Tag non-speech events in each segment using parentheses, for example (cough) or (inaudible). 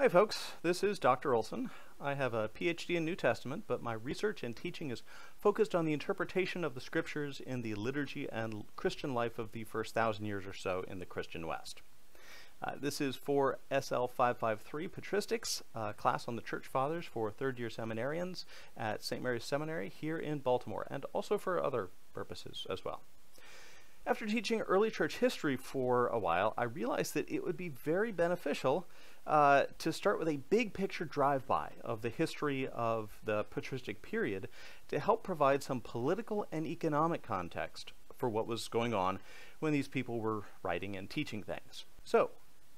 Hi folks, this is Dr. Olsen. I have a PhD in New Testament, but my research and teaching is focused on the interpretation of the scriptures in the liturgy and Christian life of the first thousand years or so in the Christian West. Uh, this is for SL 553 Patristics, class on the Church Fathers for third year seminarians at St. Mary's Seminary here in Baltimore, and also for other purposes as well. After teaching early church history for a while, I realized that it would be very beneficial uh, to start with a big picture drive-by of the history of the patristic period to help provide some political and economic context for what was going on when these people were writing and teaching things. So,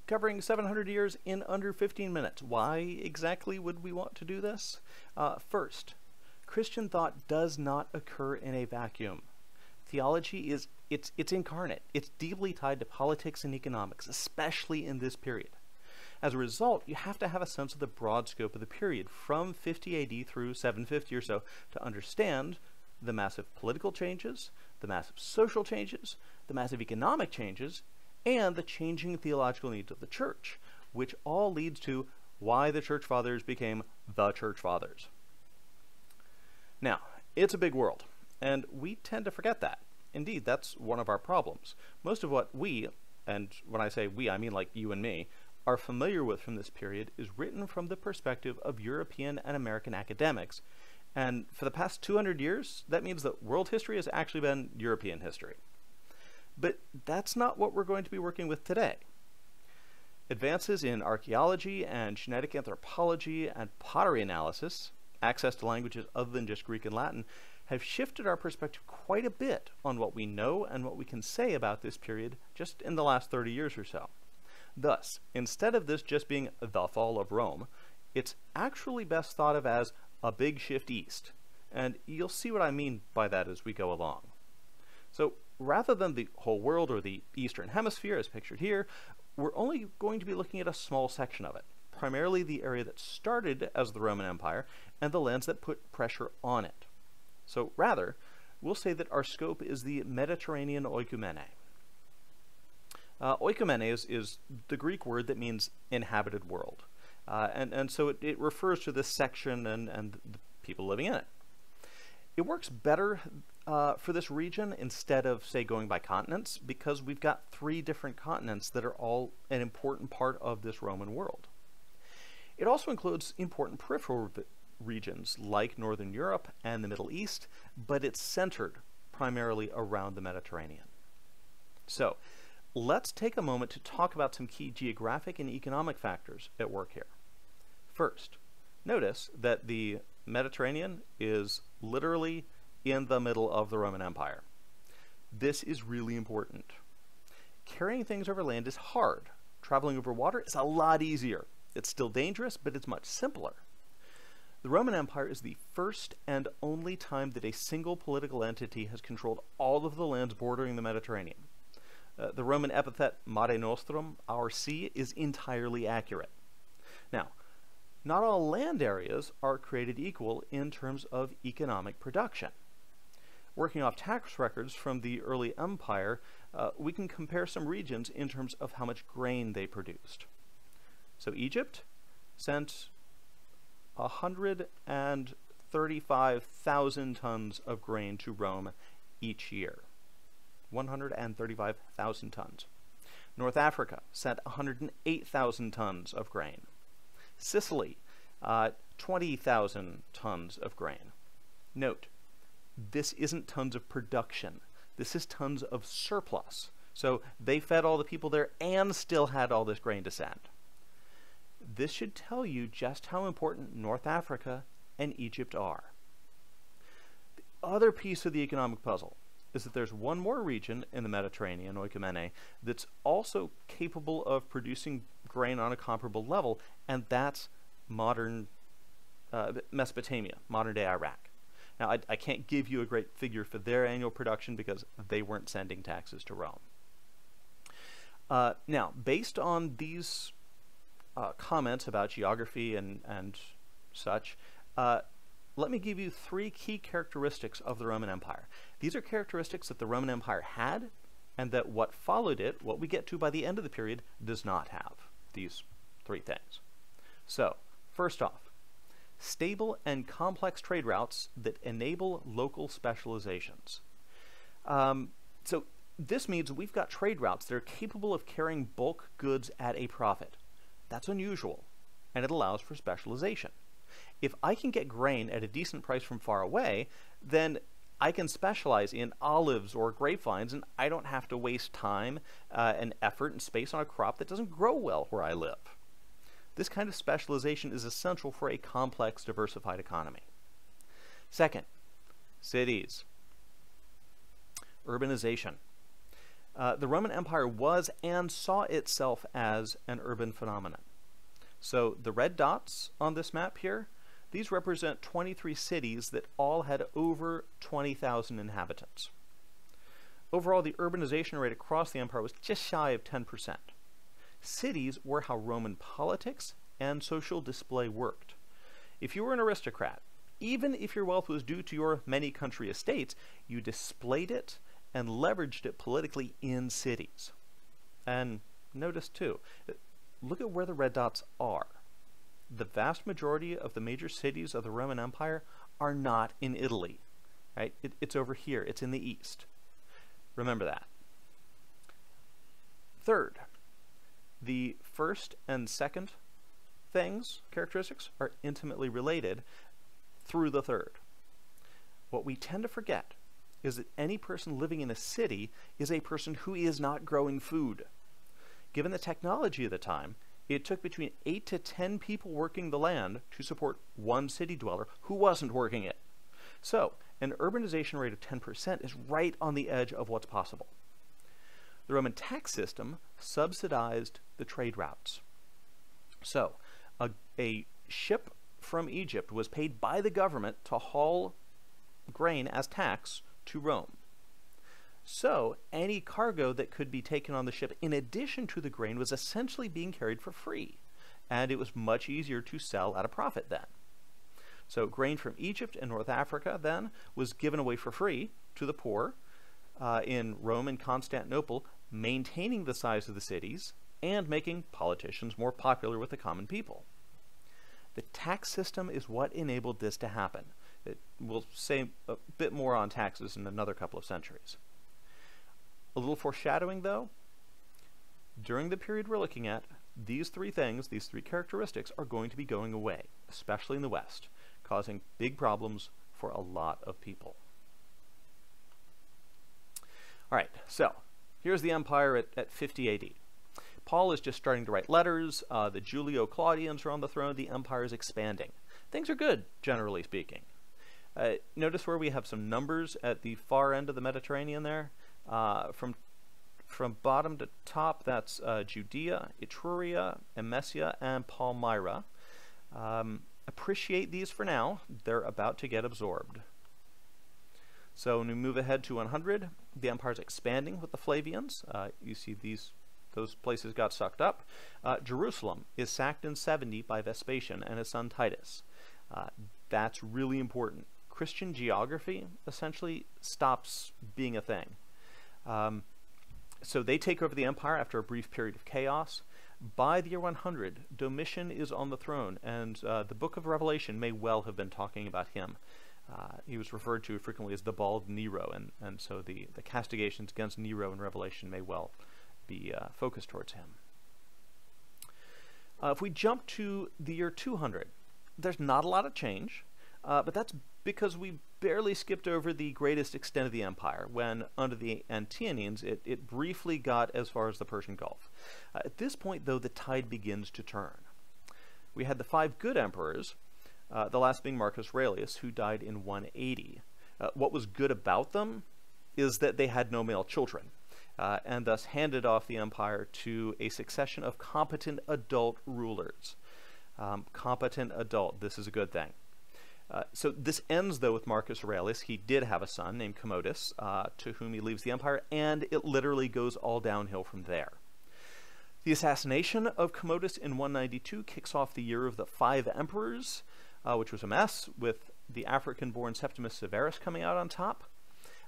covering 700 years in under 15 minutes. Why exactly would we want to do this? Uh, first, Christian thought does not occur in a vacuum. Theology is it's it's incarnate. It's deeply tied to politics and economics, especially in this period. As a result, you have to have a sense of the broad scope of the period from 50 AD through 750 or so to understand the massive political changes, the massive social changes, the massive economic changes, and the changing theological needs of the church, which all leads to why the church fathers became the church fathers. Now, it's a big world, and we tend to forget that. Indeed, that's one of our problems. Most of what we, and when I say we, I mean like you and me, are familiar with from this period is written from the perspective of European and American academics. And for the past 200 years, that means that world history has actually been European history. But that's not what we're going to be working with today. Advances in archaeology and genetic anthropology and pottery analysis, access to languages other than just Greek and Latin, have shifted our perspective quite a bit on what we know and what we can say about this period just in the last 30 years or so. Thus, instead of this just being the fall of Rome, it's actually best thought of as a big shift east, and you'll see what I mean by that as we go along. So rather than the whole world or the eastern hemisphere as pictured here, we're only going to be looking at a small section of it, primarily the area that started as the Roman Empire and the lands that put pressure on it. So rather, we'll say that our scope is the Mediterranean oikumene. Uh, oikumene is, is, the Greek word that means inhabited world. Uh, and, and so it, it, refers to this section and, and the people living in it. It works better uh, for this region instead of, say, going by continents because we've got three different continents that are all an important part of this Roman world. It also includes important peripheral regions like Northern Europe and the Middle East, but it's centered primarily around the Mediterranean. So, let's take a moment to talk about some key geographic and economic factors at work here. First, notice that the Mediterranean is literally in the middle of the Roman Empire. This is really important. Carrying things over land is hard. Traveling over water is a lot easier. It's still dangerous, but it's much simpler. The Roman Empire is the first and only time that a single political entity has controlled all of the lands bordering the Mediterranean. Uh, the Roman epithet Mare Nostrum, our sea, is entirely accurate. Now, not all land areas are created equal in terms of economic production. Working off tax records from the early empire, uh, we can compare some regions in terms of how much grain they produced. So Egypt sent 135,000 tons of grain to Rome each year. 135,000 tons. North Africa sent 108,000 tons of grain. Sicily, uh, 20,000 tons of grain. Note, this isn't tons of production. This is tons of surplus. So they fed all the people there and still had all this grain to send. This should tell you just how important North Africa and Egypt are. The other piece of the economic puzzle is that there's one more region in the Mediterranean, Oikumene, that's also capable of producing grain on a comparable level, and that's modern uh, Mesopotamia, modern day Iraq. Now, I, I, can't give you a great figure for their annual production because they weren't sending taxes to Rome. Uh, now, based on these uh, comments about geography and, and such, uh, let me give you three key characteristics of the Roman Empire. These are characteristics that the Roman Empire had and that what followed it, what we get to by the end of the period, does not have. These three things. So, first off, stable and complex trade routes that enable local specializations. Um, so this means we've got trade routes that are capable of carrying bulk goods at a profit. That's unusual, and it allows for specialization. If I can get grain at a decent price from far away, then I can specialize in olives or grapevines, and I don't have to waste time uh, and effort and space on a crop that doesn't grow well where I live. This kind of specialization is essential for a complex, diversified economy. Second, cities. Urbanization. Uh, the Roman Empire was and saw itself as an urban phenomenon. So the red dots on this map here these represent 23 cities that all had over 20,000 inhabitants. Overall, the urbanization rate across the empire was just shy of 10%. Cities were how Roman politics and social display worked. If you were an aristocrat, even if your wealth was due to your many country estates, you displayed it and leveraged it politically in cities. And notice too, look at where the red dots are the vast majority of the major cities of the Roman Empire are not in Italy. Right? It, it's over here. It's in the east. Remember that. Third, the first and second things, characteristics, are intimately related through the third. What we tend to forget is that any person living in a city is a person who is not growing food. Given the technology of the time, it took between 8 to 10 people working the land to support one city dweller who wasn't working it. So, an urbanization rate of 10% is right on the edge of what's possible. The Roman tax system subsidized the trade routes. So, a, a ship from Egypt was paid by the government to haul grain as tax to Rome. So, any cargo that could be taken on the ship in addition to the grain was essentially being carried for free, and it was much easier to sell at a profit then. So, grain from Egypt and North Africa then was given away for free to the poor uh, in Rome and Constantinople, maintaining the size of the cities and making politicians more popular with the common people. The tax system is what enabled this to happen. It, we'll say a bit more on taxes in another couple of centuries. A little foreshadowing though, during the period we're looking at, these three things, these three characteristics, are going to be going away, especially in the West, causing big problems for a lot of people. All right, so here's the empire at, at 50 AD. Paul is just starting to write letters. Uh, the Julio Claudians are on the throne. The empire is expanding. Things are good, generally speaking. Uh, notice where we have some numbers at the far end of the Mediterranean there. Uh, from from bottom to top, that's uh, Judea, Ituraea, Emesa, and Palmyra. Um, appreciate these for now. They're about to get absorbed. So when we move ahead to 100, the empire is expanding with the Flavians. Uh, you see these those places got sucked up. Uh, Jerusalem is sacked in 70 by Vespasian and his son Titus. Uh, that's really important. Christian geography essentially stops being a thing. Um, so they take over the empire after a brief period of chaos. By the year 100, Domitian is on the throne, and uh, the book of Revelation may well have been talking about him. Uh, he was referred to frequently as the bald Nero, and, and so the, the castigations against Nero in Revelation may well be uh, focused towards him. Uh, if we jump to the year 200, there's not a lot of change, uh, but that's because we barely skipped over the greatest extent of the empire when, under the Antonines, it, it briefly got as far as the Persian Gulf. Uh, at this point, though, the tide begins to turn. We had the five good emperors, uh, the last being Marcus Aurelius, who died in 180. Uh, what was good about them is that they had no male children, uh, and thus handed off the empire to a succession of competent adult rulers. Um, competent adult, this is a good thing. Uh, so this ends, though, with Marcus Aurelius. He did have a son named Commodus, uh, to whom he leaves the empire, and it literally goes all downhill from there. The assassination of Commodus in 192 kicks off the year of the five emperors, uh, which was a mess, with the African-born Septimus Severus coming out on top.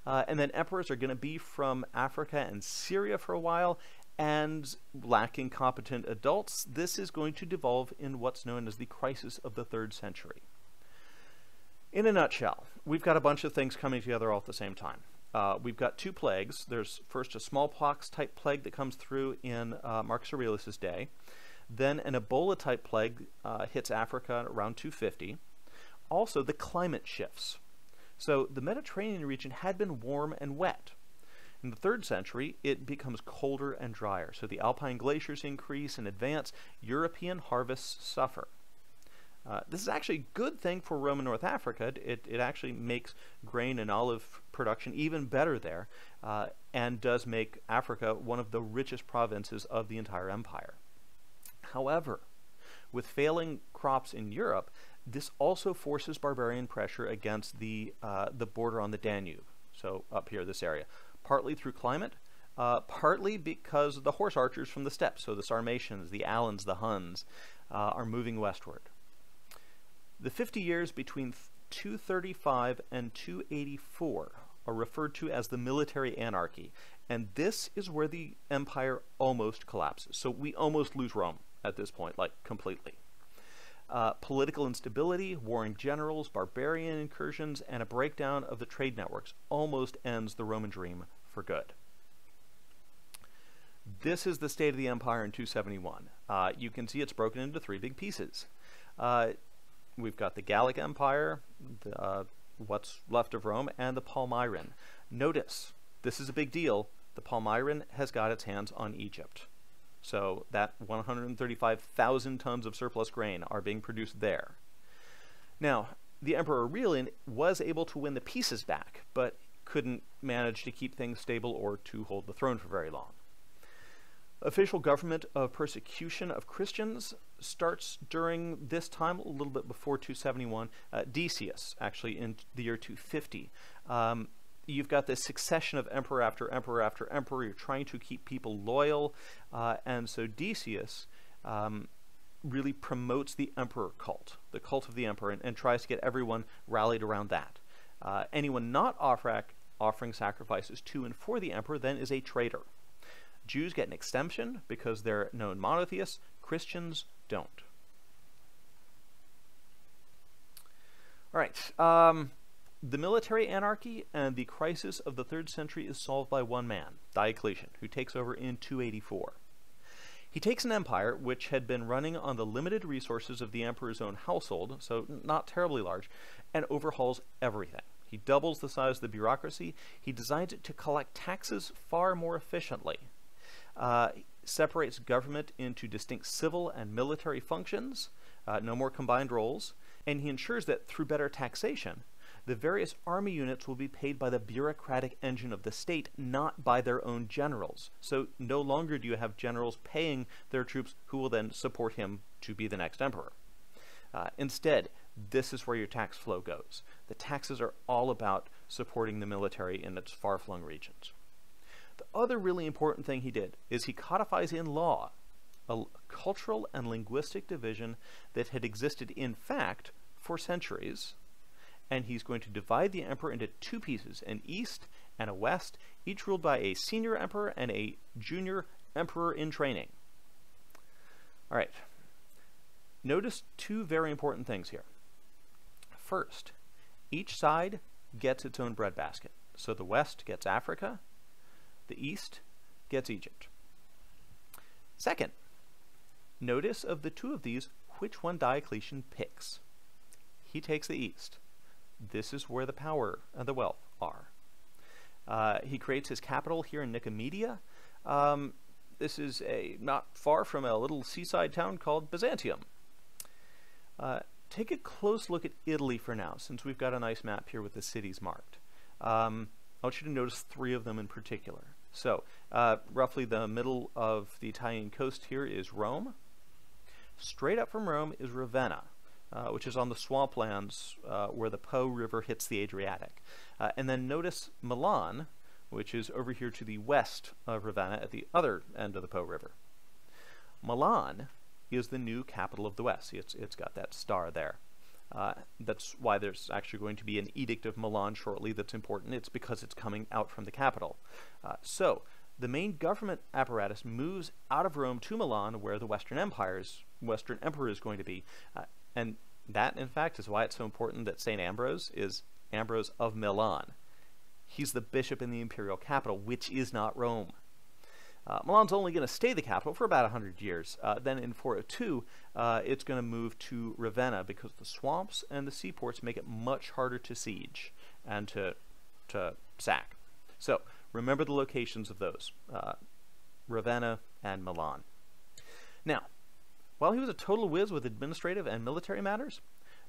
Uh, and then emperors are going to be from Africa and Syria for a while, and lacking competent adults, this is going to devolve in what's known as the crisis of the third century. In a nutshell, we've got a bunch of things coming together all at the same time. Uh, we've got two plagues. There's first a smallpox type plague that comes through in uh, Marcus Aurelius' day. Then an Ebola type plague uh, hits Africa around 250. Also, the climate shifts. So the Mediterranean region had been warm and wet. In the third century, it becomes colder and drier. So the alpine glaciers increase and advance. European harvests suffer. Uh, this is actually a good thing for Roman North Africa. It, it actually makes grain and olive production even better there uh, and does make Africa one of the richest provinces of the entire empire. However, with failing crops in Europe, this also forces barbarian pressure against the, uh, the border on the Danube, so up here, this area, partly through climate, uh, partly because the horse archers from the steppes, so the Sarmatians, the Alans, the Huns, uh, are moving westward. The 50 years between 235 and 284 are referred to as the military anarchy, and this is where the empire almost collapses. So we almost lose Rome at this point, like completely. Uh, political instability, warring generals, barbarian incursions, and a breakdown of the trade networks almost ends the Roman dream for good. This is the state of the empire in 271. Uh, you can see it's broken into three big pieces. Uh, we've got the Gallic Empire, the, uh, what's left of Rome, and the Palmyrene. Notice, this is a big deal. The Palmyrene has got its hands on Egypt. So that 135,000 tons of surplus grain are being produced there. Now, the Emperor Aurelian was able to win the pieces back, but couldn't manage to keep things stable or to hold the throne for very long. Official government of persecution of Christians starts during this time, a little bit before 271. Uh, Decius, actually, in the year 250. Um, you've got this succession of emperor after emperor after emperor. You're trying to keep people loyal. Uh, and so Decius um, really promotes the emperor cult, the cult of the emperor, and, and tries to get everyone rallied around that. Uh, anyone not offer, offering sacrifices to and for the emperor then is a traitor. Jews get an exemption because they're known monotheists. Christians don't. All right. Um, the military anarchy and the crisis of the third century is solved by one man, Diocletian, who takes over in 284. He takes an empire which had been running on the limited resources of the emperor's own household, so not terribly large, and overhauls everything. He doubles the size of the bureaucracy. He designs it to collect taxes far more efficiently uh, separates government into distinct civil and military functions, uh, no more combined roles, and he ensures that through better taxation, the various army units will be paid by the bureaucratic engine of the state, not by their own generals. So no longer do you have generals paying their troops who will then support him to be the next emperor. Uh, instead, this is where your tax flow goes. The taxes are all about supporting the military in its far-flung regions. The other really important thing he did is he codifies in law a cultural and linguistic division that had existed in fact for centuries and he's going to divide the emperor into two pieces, an east and a west, each ruled by a senior emperor and a junior emperor in training. All right. Notice two very important things here. First, each side gets its own breadbasket. So the west gets Africa, the east gets Egypt. Second, notice of the two of these which one Diocletian picks. He takes the east. This is where the power and the wealth are. Uh, he creates his capital here in Nicomedia. Um, this is a not far from a little seaside town called Byzantium. Uh, take a close look at Italy for now, since we've got a nice map here with the cities marked. Um, I want you to notice three of them in particular. So, uh, roughly the middle of the Italian coast here is Rome. Straight up from Rome is Ravenna, uh, which is on the swamplands uh, where the Po River hits the Adriatic. Uh, and then notice Milan, which is over here to the west of Ravenna at the other end of the Po River. Milan is the new capital of the West. It's, it's got that star there. Uh, that's why there's actually going to be an Edict of Milan shortly that's important. It's because it's coming out from the capital. Uh, so, the main government apparatus moves out of Rome to Milan, where the Western Empire's Western Emperor is going to be. Uh, and that, in fact, is why it's so important that St. Ambrose is Ambrose of Milan. He's the bishop in the imperial capital, which is not Rome. Uh, Milan's only going to stay the capital for about 100 years. Uh, then in 402, uh, it's going to move to Ravenna because the swamps and the seaports make it much harder to siege and to, to sack. So remember the locations of those, uh, Ravenna and Milan. Now, while he was a total whiz with administrative and military matters,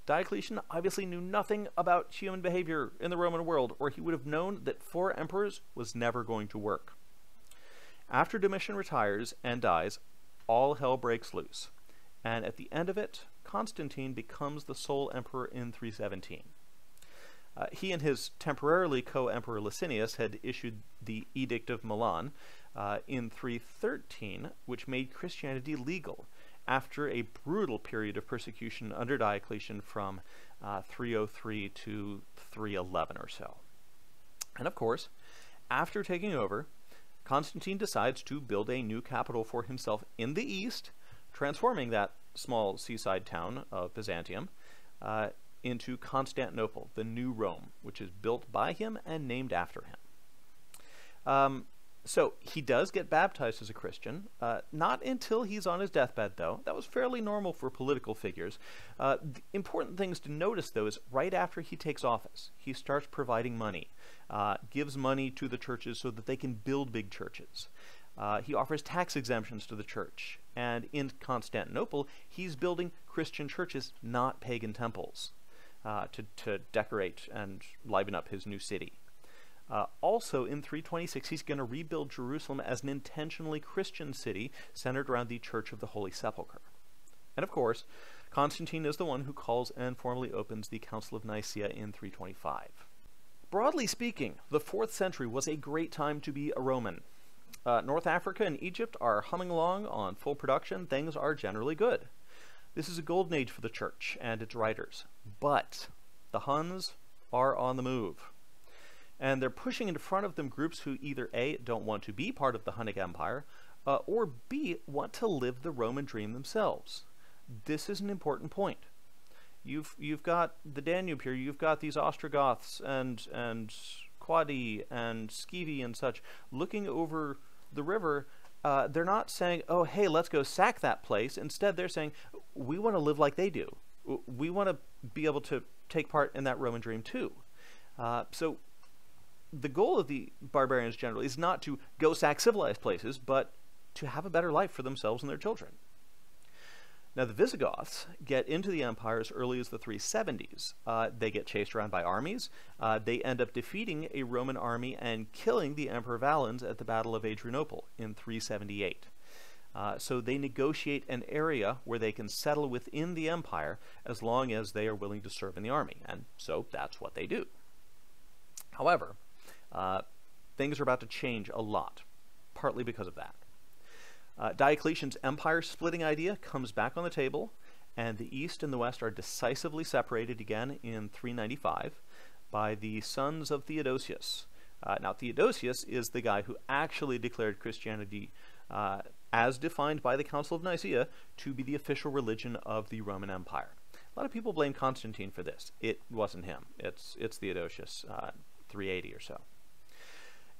Diocletian obviously knew nothing about human behavior in the Roman world, or he would have known that four emperors was never going to work. After Domitian retires and dies, all hell breaks loose, and at the end of it, Constantine becomes the sole emperor in 317. Uh, he and his temporarily co-emperor Licinius had issued the Edict of Milan uh, in 313, which made Christianity legal after a brutal period of persecution under Diocletian from uh, 303 to 311 or so. And of course, after taking over, Constantine decides to build a new capital for himself in the east, transforming that small seaside town of Byzantium uh, into Constantinople, the new Rome, which is built by him and named after him. Um, so he does get baptized as a Christian, uh, not until he's on his deathbed, though. That was fairly normal for political figures. Uh, important things to notice, though, is right after he takes office, he starts providing money, uh, gives money to the churches so that they can build big churches. Uh, he offers tax exemptions to the church, and in Constantinople, he's building Christian churches, not pagan temples, uh, to, to decorate and liven up his new city. Uh, also, in 326, he's going to rebuild Jerusalem as an intentionally Christian city centered around the Church of the Holy Sepulchre. And of course, Constantine is the one who calls and formally opens the Council of Nicaea in 325. Broadly speaking, the 4th century was a great time to be a Roman. Uh, North Africa and Egypt are humming along on full production. Things are generally good. This is a golden age for the church and its writers. But the Huns are on the move and they're pushing in front of them groups who either A, don't want to be part of the Hunnic Empire, uh, or B, want to live the Roman dream themselves. This is an important point. You've, you've got the Danube here, you've got these Ostrogoths and, and Quadi and Scivi and such looking over the river. Uh, they're not saying, oh, hey, let's go sack that place. Instead, they're saying, we want to live like they do. We want to be able to take part in that Roman dream too. Uh, so the goal of the barbarians generally is not to go sack civilized places, but to have a better life for themselves and their children. Now, the Visigoths get into the empire as early as the 370s. Uh, they get chased around by armies. Uh, they end up defeating a Roman army and killing the Emperor Valens at the Battle of Adrianople in 378. Uh, so they negotiate an area where they can settle within the empire as long as they are willing to serve in the army. And so that's what they do. However, uh, things are about to change a lot, partly because of that. Uh, Diocletian's empire splitting idea comes back on the table, and the East and the West are decisively separated again in 395 by the sons of Theodosius. Uh, now, Theodosius is the guy who actually declared Christianity, uh, as defined by the Council of Nicaea, to be the official religion of the Roman Empire. A lot of people blame Constantine for this. It wasn't him. It's it's Theodosius, uh, 380 or so.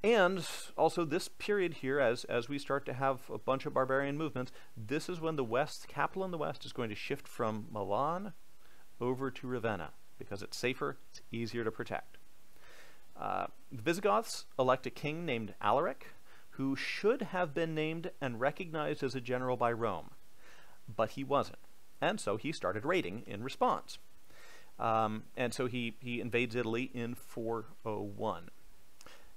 And also this period here, as, as we start to have a bunch of barbarian movements, this is when the West, capital in the West, is going to shift from Milan over to Ravenna because it's safer, it's easier to protect. Uh, the Visigoths elect a king named Alaric, who should have been named and recognized as a general by Rome, but he wasn't. And so he started raiding in response. Um, and so he, he invades Italy in 401.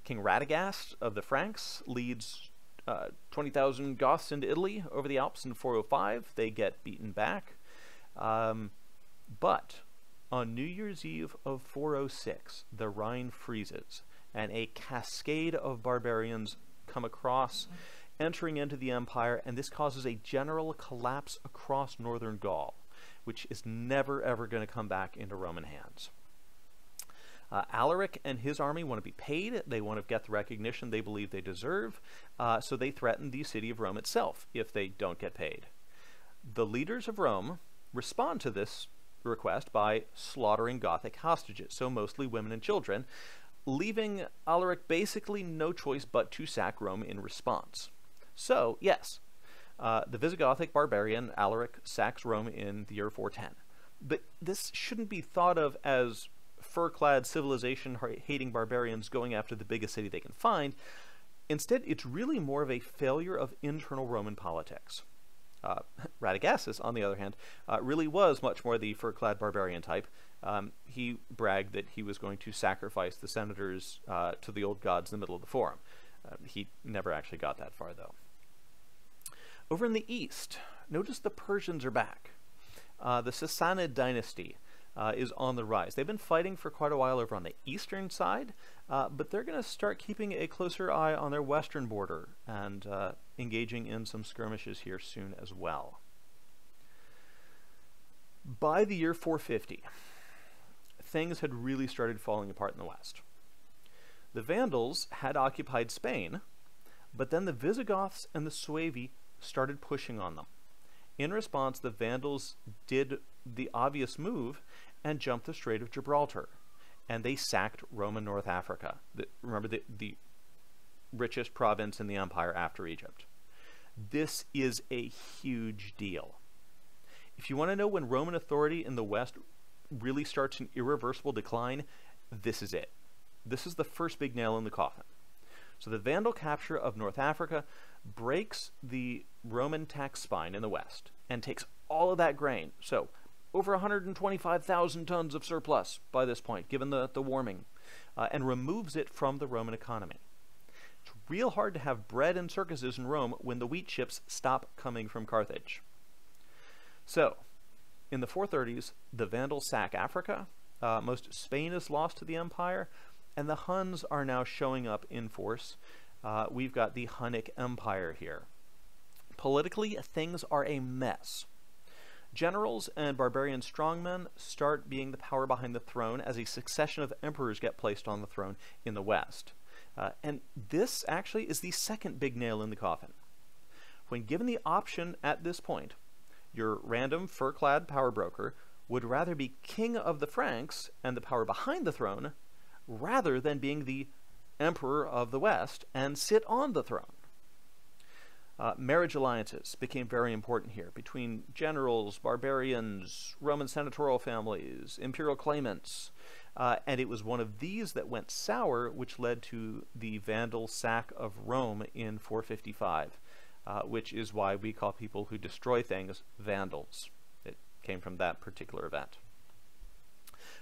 King Radagast of the Franks leads uh, 20,000 Goths into Italy over the Alps in 405. They get beaten back. Um, but on New Year's Eve of 406, the Rhine freezes, and a cascade of barbarians come across, entering into the empire, and this causes a general collapse across northern Gaul, which is never ever going to come back into Roman hands. Uh, Alaric and his army want to be paid. They want to get the recognition they believe they deserve. Uh, so they threaten the city of Rome itself if they don't get paid. The leaders of Rome respond to this request by slaughtering Gothic hostages, so mostly women and children, leaving Alaric basically no choice but to sack Rome in response. So, yes, uh, the Visigothic barbarian Alaric sacks Rome in the year 410. But this shouldn't be thought of as fur-clad civilization-hating barbarians going after the biggest city they can find. Instead, it's really more of a failure of internal Roman politics. Uh, (laughs) Radagaisus, on the other hand, uh, really was much more the fur-clad barbarian type. Um, he bragged that he was going to sacrifice the senators uh, to the old gods in the middle of the forum. Uh, he never actually got that far, though. Over in the east, notice the Persians are back. Uh, the Sassanid dynasty uh, is on the rise. They've been fighting for quite a while over on the eastern side, uh, but they're going to start keeping a closer eye on their western border and uh, engaging in some skirmishes here soon as well. By the year 450, things had really started falling apart in the west. The Vandals had occupied Spain, but then the Visigoths and the Suevi started pushing on them. In response, the Vandals did the obvious move and jumped the Strait of Gibraltar, and they sacked Roman North Africa. The, remember, the, the richest province in the empire after Egypt. This is a huge deal. If you want to know when Roman authority in the West really starts an irreversible decline, this is it. This is the first big nail in the coffin. So the Vandal capture of North Africa breaks the Roman tax spine in the West and takes all of that grain. So over 125,000 tons of surplus by this point, given the, the warming, uh, and removes it from the Roman economy. It's real hard to have bread and circuses in Rome when the wheat ships stop coming from Carthage. So, in the 430s, the Vandals sack Africa, uh, most of Spain is lost to the empire, and the Huns are now showing up in force. Uh, we've got the Hunnic Empire here. Politically, things are a mess. Generals and barbarian strongmen start being the power behind the throne as a succession of emperors get placed on the throne in the West. Uh, and this actually is the second big nail in the coffin. When given the option at this point, your random fur-clad power broker would rather be king of the Franks and the power behind the throne rather than being the emperor of the West and sit on the throne. Uh, marriage alliances became very important here between generals, barbarians, Roman senatorial families, imperial claimants, uh, and it was one of these that went sour, which led to the Vandal sack of Rome in 455, uh, which is why we call people who destroy things Vandals. It came from that particular event.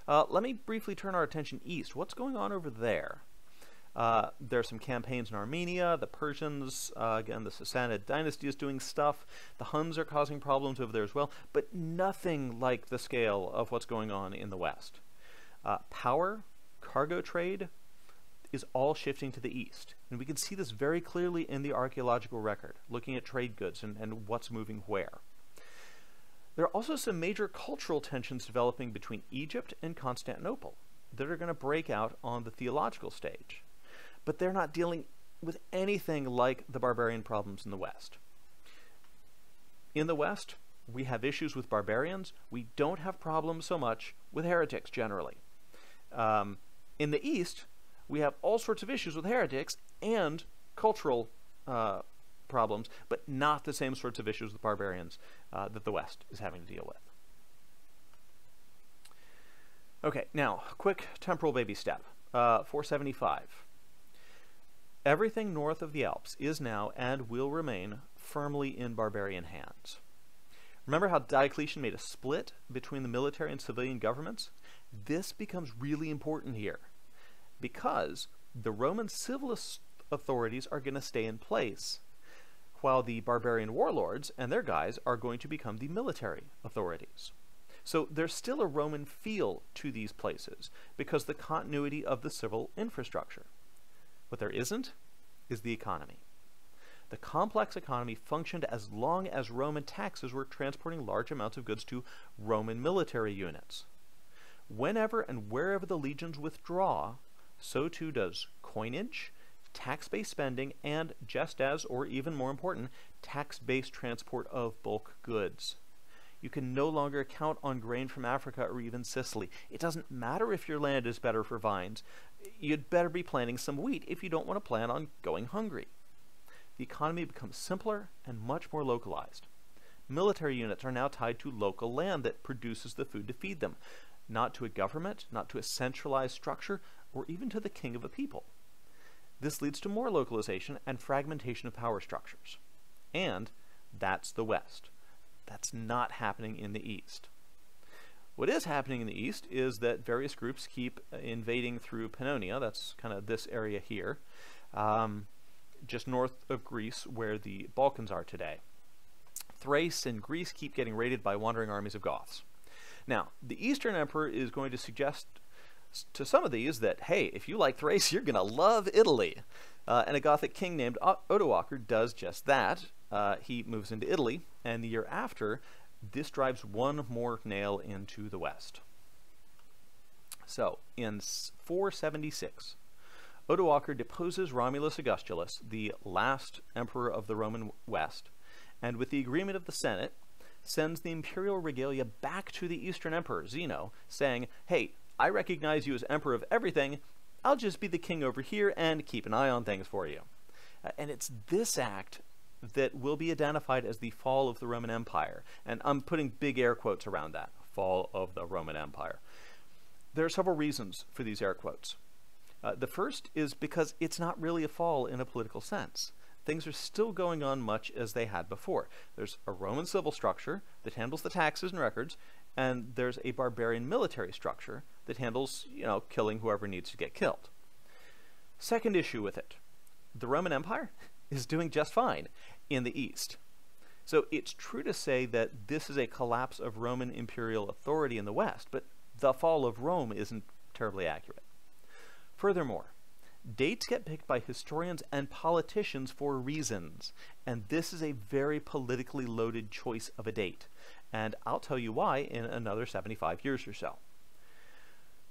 Uh, let me briefly turn our attention east. What's going on over there? Uh, there are some campaigns in Armenia. The Persians, uh, again, the Sassanid dynasty is doing stuff. The Huns are causing problems over there as well, but nothing like the scale of what's going on in the West. Uh, power, cargo trade is all shifting to the east. And we can see this very clearly in the archaeological record, looking at trade goods and, and what's moving where. There are also some major cultural tensions developing between Egypt and Constantinople that are going to break out on the theological stage but they're not dealing with anything like the barbarian problems in the West. In the West, we have issues with barbarians. We don't have problems so much with heretics generally. Um, in the East, we have all sorts of issues with heretics and cultural uh, problems, but not the same sorts of issues with barbarians uh, that the West is having to deal with. Okay, now, quick temporal baby step. Uh, 475. Everything north of the Alps is now and will remain firmly in barbarian hands. Remember how Diocletian made a split between the military and civilian governments? This becomes really important here because the Roman civil authorities are going to stay in place, while the barbarian warlords and their guys are going to become the military authorities. So there's still a Roman feel to these places because the continuity of the civil infrastructure. What there isn't is the economy. The complex economy functioned as long as Roman taxes were transporting large amounts of goods to Roman military units. Whenever and wherever the legions withdraw, so too does coinage, tax-based spending, and just as, or even more important, tax-based transport of bulk goods. You can no longer count on grain from Africa or even Sicily. It doesn't matter if your land is better for vines. You'd better be planting some wheat if you don't want to plan on going hungry. The economy becomes simpler and much more localized. Military units are now tied to local land that produces the food to feed them, not to a government, not to a centralized structure, or even to the king of a people. This leads to more localization and fragmentation of power structures. And that's the West. That's not happening in the East. What is happening in the East is that various groups keep invading through Pannonia, that's kind of this area here, um, just north of Greece where the Balkans are today. Thrace and Greece keep getting raided by wandering armies of Goths. Now, the Eastern Emperor is going to suggest to some of these that, hey, if you like Thrace, (laughs) you're going to love Italy. Uh, and a Gothic king named Odoacer does just that. Uh, he moves into Italy, and the year after, this drives one more nail into the west. So, in 476, Odoacer deposes Romulus Augustulus, the last emperor of the Roman West, and with the agreement of the Senate, sends the imperial regalia back to the Eastern Emperor, Zeno, saying, hey, I recognize you as emperor of everything, I'll just be the king over here and keep an eye on things for you. Uh, and it's this act that will be identified as the fall of the Roman Empire. And I'm putting big air quotes around that fall of the Roman Empire. There are several reasons for these air quotes. Uh, the first is because it's not really a fall in a political sense. Things are still going on much as they had before. There's a Roman civil structure that handles the taxes and records, and there's a barbarian military structure that handles, you know, killing whoever needs to get killed. Second issue with it the Roman Empire (laughs) is doing just fine in the East. So it's true to say that this is a collapse of Roman imperial authority in the West, but the fall of Rome isn't terribly accurate. Furthermore, dates get picked by historians and politicians for reasons, and this is a very politically loaded choice of a date. And I'll tell you why in another 75 years or so.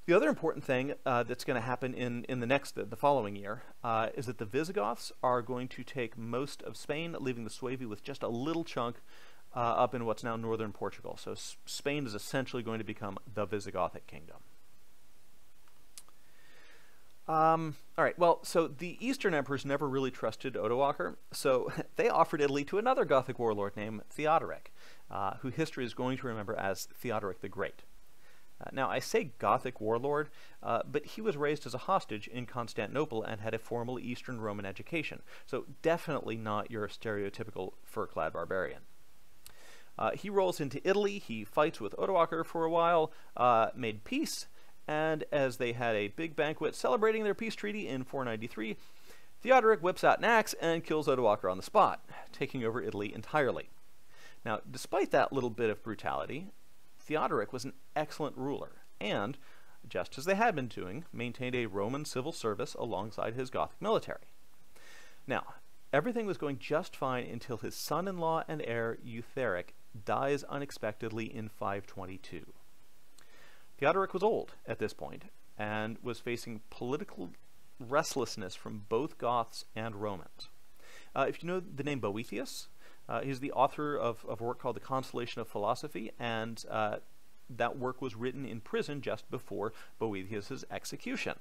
The other important thing uh, that's going to happen in, in the next, the, the following year, uh, is that the Visigoths are going to take most of Spain, leaving the Suevi with just a little chunk uh, up in what's now northern Portugal. So S Spain is essentially going to become the Visigothic kingdom. Um, all right, well, so the Eastern emperors never really trusted Odoacer, so (laughs) they offered Italy to another Gothic warlord named Theodoric, uh, who history is going to remember as Theodoric the Great. Uh, now, I say Gothic warlord, uh, but he was raised as a hostage in Constantinople and had a formal Eastern Roman education, so definitely not your stereotypical fur-clad barbarian. Uh, he rolls into Italy, he fights with Odoacer for a while, uh, made peace, and as they had a big banquet celebrating their peace treaty in 493, Theodoric whips out an axe and kills Odoacer on the spot, taking over Italy entirely. Now, despite that little bit of brutality, Theodoric was an excellent ruler, and, just as they had been doing, maintained a Roman civil service alongside his Gothic military. Now, everything was going just fine until his son-in-law and heir, Eutharic, dies unexpectedly in 522. Theodoric was old at this point, and was facing political restlessness from both Goths and Romans. Uh, if you know the name Boethius, uh, he's the author of, of, a work called The Consolation of Philosophy, and uh, that work was written in prison just before Boethius's execution.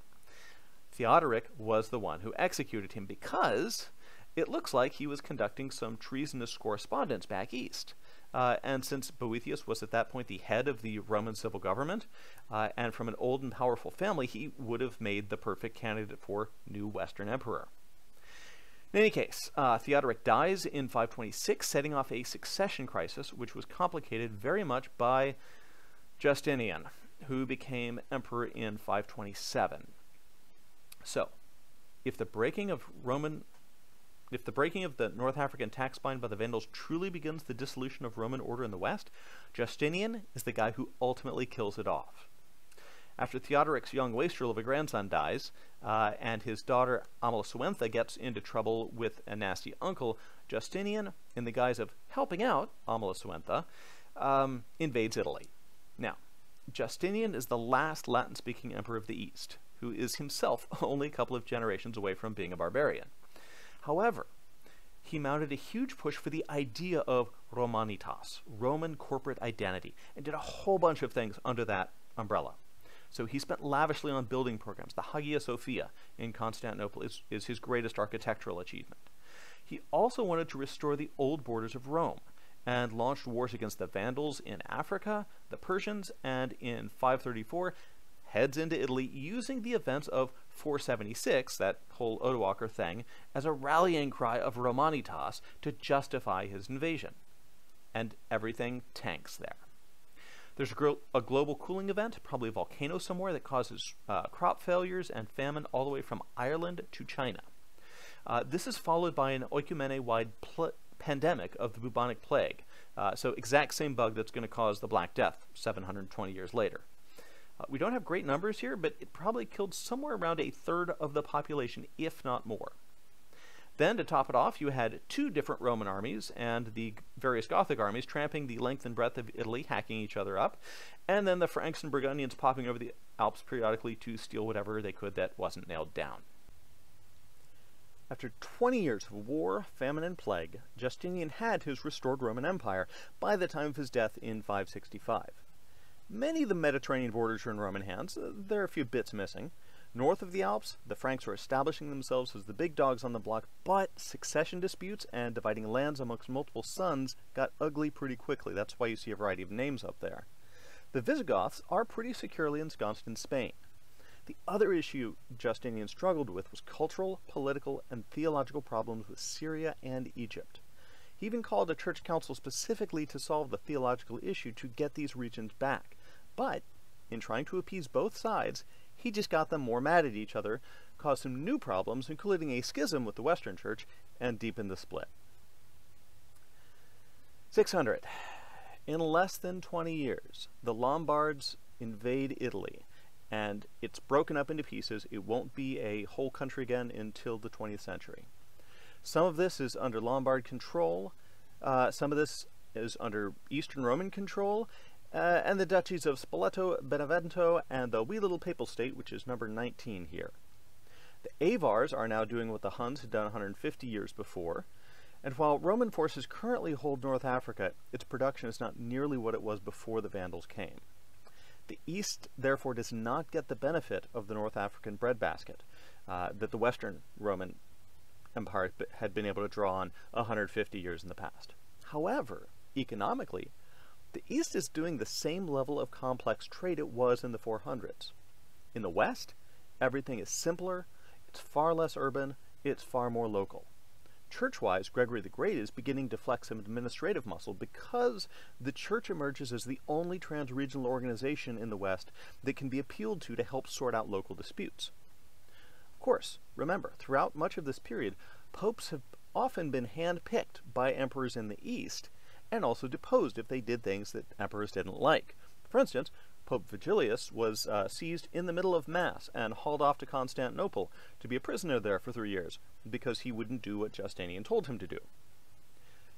Theodoric was the one who executed him because it looks like he was conducting some treasonous correspondence back east. Uh, and since Boethius was at that point the head of the Roman civil government, uh, and from an old and powerful family, he would have made the perfect candidate for new Western emperor. In any case, uh, Theodoric dies in 526, setting off a succession crisis, which was complicated very much by Justinian, who became emperor in 527. So, if the breaking of Roman if the breaking of the North African tax bind by the Vandals truly begins the dissolution of Roman order in the West, Justinian is the guy who ultimately kills it off. After Theodoric's young wastrel of a grandson dies, uh, and his daughter Amalasuentha gets into trouble with a nasty uncle, Justinian, in the guise of helping out Amalasuentha, um, invades Italy. Now, Justinian is the last Latin speaking emperor of the East, who is himself (laughs) only a couple of generations away from being a barbarian. However, he mounted a huge push for the idea of Romanitas, Roman corporate identity, and did a whole bunch of things under that umbrella. So he spent lavishly on building programs. The Hagia Sophia in Constantinople is, is his greatest architectural achievement. He also wanted to restore the old borders of Rome and launched wars against the Vandals in Africa, the Persians, and in 534 heads into Italy using the events of 476, that whole Odoacer thing, as a rallying cry of Romanitas to justify his invasion. And everything tanks there. There's a, a, global cooling event, probably a volcano somewhere, that causes uh, crop failures and famine all the way from Ireland to China. Uh, this is followed by an oikumene-wide pandemic of the bubonic plague. Uh, so exact same bug that's going to cause the Black Death 720 years later. Uh, we don't have great numbers here, but it probably killed somewhere around a third of the population, if not more. Then, to top it off, you had two different Roman armies and the various Gothic armies tramping the length and breadth of Italy, hacking each other up, and then the Franks and Burgundians popping over the Alps periodically to steal whatever they could that wasn't nailed down. After 20 years of war, famine, and plague, Justinian had his restored Roman Empire by the time of his death in 565. Many of the Mediterranean borders are in Roman hands. There are a few bits missing. North of the Alps, the Franks were establishing themselves as the big dogs on the block, but succession disputes and dividing lands amongst multiple sons got ugly pretty quickly. That's why you see a variety of names up there. The Visigoths are pretty securely ensconced in Spain. The other issue Justinian struggled with was cultural, political, and theological problems with Syria and Egypt. He even called a church council specifically to solve the theological issue to get these regions back. But, in trying to appease both sides, he just got them more mad at each other, caused some new problems, including a schism with the Western Church, and deepened the split. 600. In less than 20 years, the Lombards invade Italy, and it's broken up into pieces. It won't be a whole country again until the 20th century. Some of this is under Lombard control, uh, some of this is under Eastern Roman control, uh, and the duchies of Spoleto, Benevento, and the wee little papal state, which is number 19 here. The Avars are now doing what the Huns had done 150 years before, and while Roman forces currently hold North Africa, its production is not nearly what it was before the Vandals came. The East, therefore, does not get the benefit of the North African breadbasket uh, that the Western Roman Empire had been able to draw on 150 years in the past. However, economically, the East is doing the same level of complex trade it was in the 400s. In the West, everything is simpler, it's far less urban, it's far more local. Church-wise, Gregory the Great is beginning to flex some administrative muscle because the church emerges as the only trans-regional organization in the West that can be appealed to to help sort out local disputes. Of course, remember, throughout much of this period, popes have often been hand-picked by emperors in the East and also deposed if they did things that emperors didn't like. For instance, Pope Vigilius was uh, seized in the middle of Mass and hauled off to Constantinople to be a prisoner there for three years because he wouldn't do what Justinian told him to do.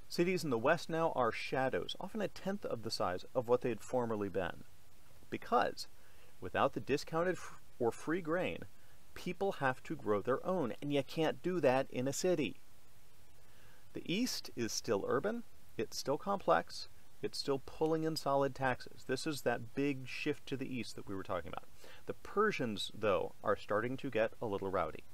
Cities in the west now are shadows, often a tenth of the size of what they had formerly been. Because, without the discounted or free grain, people have to grow their own, and you can't do that in a city. The east is still urban, it's still complex, it's still pulling in solid taxes. This is that big shift to the east that we were talking about. The Persians, though, are starting to get a little rowdy.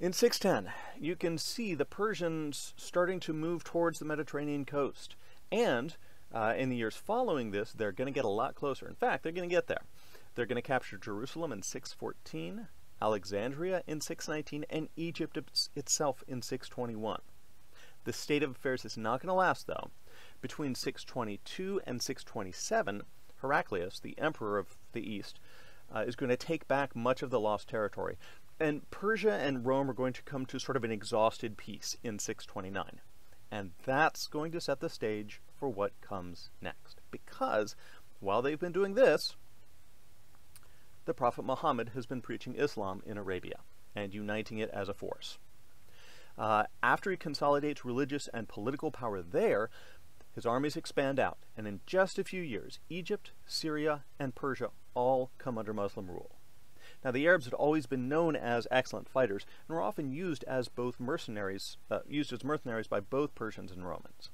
In 610, you can see the Persians starting to move towards the Mediterranean coast. And uh, in the years following this, they're going to get a lot closer. In fact, they're going to get there. They're going to capture Jerusalem in 614, Alexandria in 619, and Egypt itself in 621. The state of affairs is not going to last, though. Between 622 and 627, Heraclius, the emperor of the East, uh, is going to take back much of the lost territory. And Persia and Rome are going to come to sort of an exhausted peace in 629. And that's going to set the stage for what comes next. Because while they've been doing this, the Prophet Muhammad has been preaching Islam in Arabia and uniting it as a force. Uh, after he consolidates religious and political power there, his armies expand out, and in just a few years, Egypt, Syria, and Persia all come under Muslim rule. Now, the Arabs had always been known as excellent fighters and were often used as both mercenaries, uh, used as mercenaries by both Persians and Romans.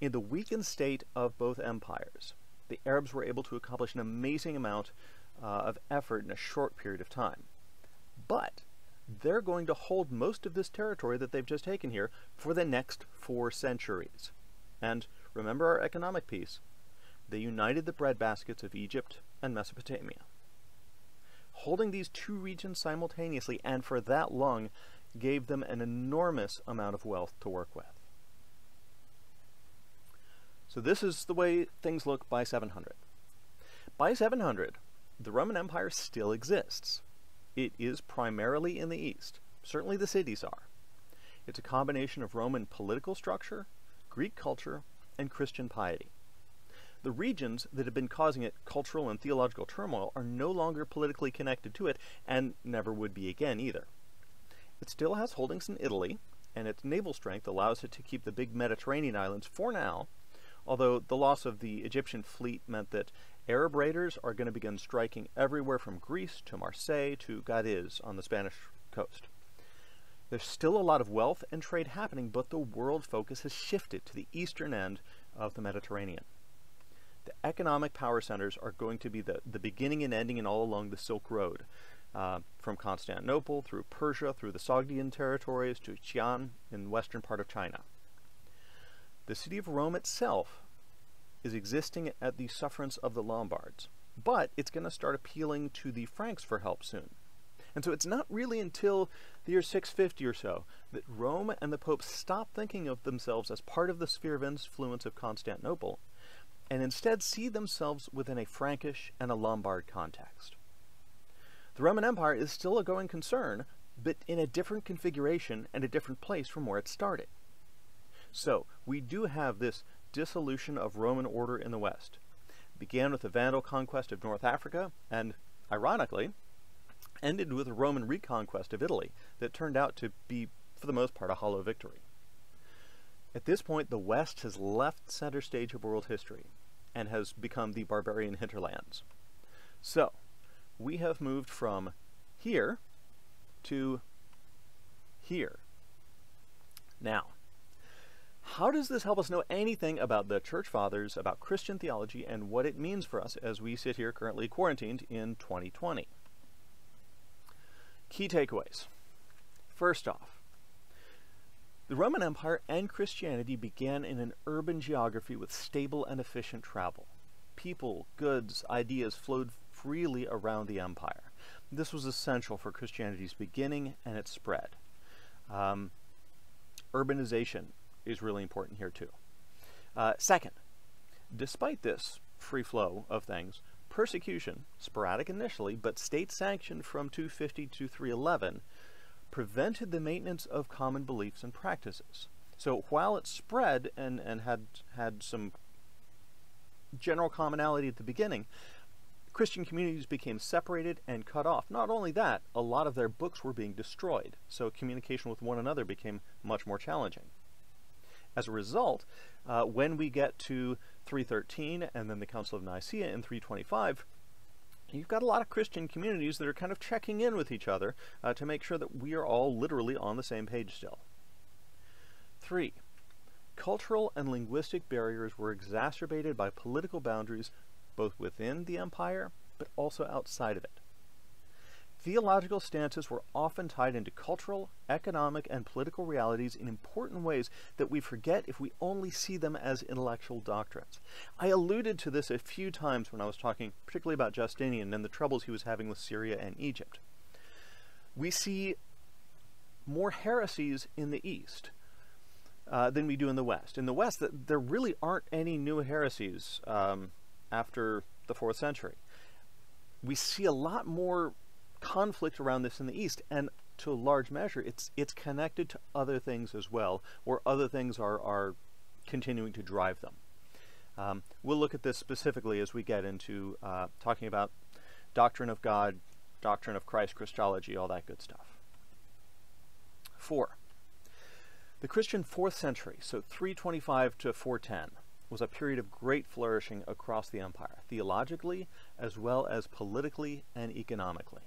In the weakened state of both empires, the Arabs were able to accomplish an amazing amount uh, of effort in a short period of time. But they're going to hold most of this territory that they've just taken here for the next four centuries. And remember our economic piece. They united the breadbaskets of Egypt and Mesopotamia. Holding these two regions simultaneously and for that long gave them an enormous amount of wealth to work with. So this is the way things look by 700. By 700, the Roman Empire still exists. It is primarily in the east. Certainly the cities are. It's a combination of Roman political structure, Greek culture, and Christian piety. The regions that have been causing it cultural and theological turmoil are no longer politically connected to it, and never would be again either. It still has holdings in Italy, and its naval strength allows it to keep the big Mediterranean islands for now, although the loss of the Egyptian fleet meant that Arab raiders are going to begin striking everywhere from Greece to Marseille to Cadiz on the Spanish coast. There's still a lot of wealth and trade happening, but the world focus has shifted to the eastern end of the Mediterranean. The economic power centers are going to be the, the beginning and ending and all along the Silk Road, uh, from Constantinople through Persia, through the Sogdian territories to Xi'an in the western part of China. The city of Rome itself is existing at the sufferance of the Lombards, but it's going to start appealing to the Franks for help soon. And so it's not really until the year 650 or so that Rome and the Pope stop thinking of themselves as part of the sphere of influence of Constantinople and instead see themselves within a Frankish and a Lombard context. The Roman Empire is still a going concern, but in a different configuration and a different place from where it started. So, we do have this dissolution of Roman order in the West. It began with the Vandal conquest of North Africa, and, ironically, ended with a Roman reconquest of Italy that turned out to be, for the most part, a hollow victory. At this point, the West has left center stage of world history and has become the barbarian hinterlands. So, we have moved from here to here. Now, how does this help us know anything about the Church Fathers, about Christian theology, and what it means for us as we sit here currently quarantined in 2020? Key takeaways. First off, the Roman Empire and Christianity began in an urban geography with stable and efficient travel. People, goods, ideas flowed freely around the empire. This was essential for Christianity's beginning and its spread. Um, urbanization is really important here too. Uh, second, despite this free flow of things, persecution, sporadic initially, but state sanctioned from 250 to 311, prevented the maintenance of common beliefs and practices. So while it spread and, and had, had some general commonality at the beginning, Christian communities became separated and cut off. Not only that, a lot of their books were being destroyed, so communication with one another became much more challenging. As a result, uh, when we get to 313 and then the Council of Nicaea in 325, you've got a lot of Christian communities that are kind of checking in with each other uh, to make sure that we are all literally on the same page still. Three, cultural and linguistic barriers were exacerbated by political boundaries both within the empire but also outside of it. Theological stances were often tied into cultural, economic, and political realities in important ways that we forget if we only see them as intellectual doctrines. I alluded to this a few times when I was talking particularly about Justinian and the troubles he was having with Syria and Egypt. We see more heresies in the East uh, than we do in the West. In the West, there really aren't any new heresies um, after the 4th century. We see a lot more conflict around this in the East, and to a large measure, it's it's connected to other things as well, or other things are are continuing to drive them. Um, we'll look at this specifically as we get into uh, talking about doctrine of God, doctrine of Christ, Christology, all that good stuff. Four. The Christian fourth century, so 325 to 410, was a period of great flourishing across the empire, theologically as well as politically and economically.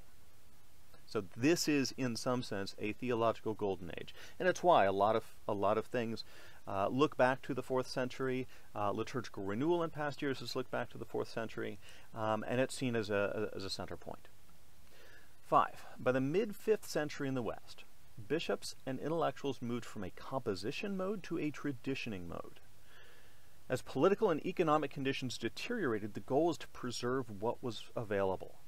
So this is, in some sense, a theological golden age, and it's why a lot of a lot of things uh, look back to the fourth century. Uh, liturgical renewal in past years has looked back to the fourth century, um, and it's seen as a as a center point. Five. By the mid fifth century in the West, bishops and intellectuals moved from a composition mode to a traditioning mode. As political and economic conditions deteriorated, the goal was to preserve what was available.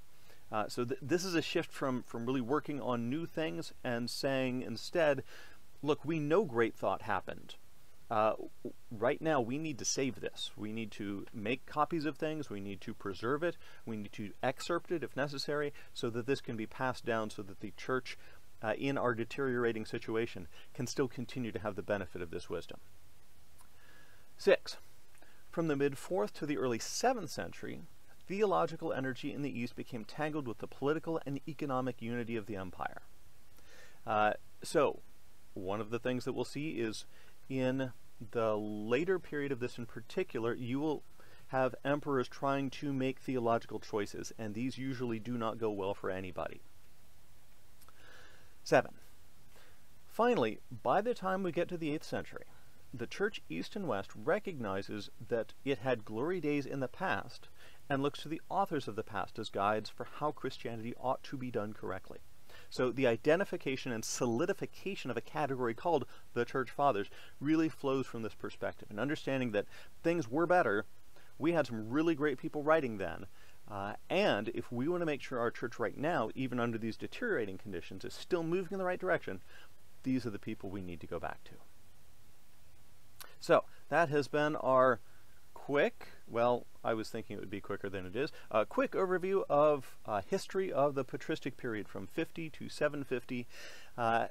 Uh, so th this is a shift from, from really working on new things and saying instead, look, we know great thought happened. Uh, right now, we need to save this. We need to make copies of things. We need to preserve it. We need to excerpt it if necessary so that this can be passed down so that the church uh, in our deteriorating situation can still continue to have the benefit of this wisdom. Six, from the mid 4th to the early 7th century, theological energy in the East became tangled with the political and economic unity of the empire. Uh, so, one of the things that we'll see is in the later period of this in particular, you will have emperors trying to make theological choices, and these usually do not go well for anybody. 7. Finally, by the time we get to the 8th century, the church east and west recognizes that it had glory days in the past and looks to the authors of the past as guides for how Christianity ought to be done correctly. So the identification and solidification of a category called the Church Fathers really flows from this perspective. And understanding that things were better, we had some really great people writing then. Uh, and if we want to make sure our church right now, even under these deteriorating conditions, is still moving in the right direction, these are the people we need to go back to. So that has been our quick, well, I was thinking it would be quicker than it is, a quick overview of uh, history of the patristic period from 50 to 750. Uh,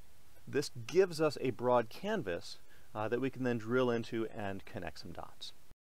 this gives us a broad canvas uh, that we can then drill into and connect some dots.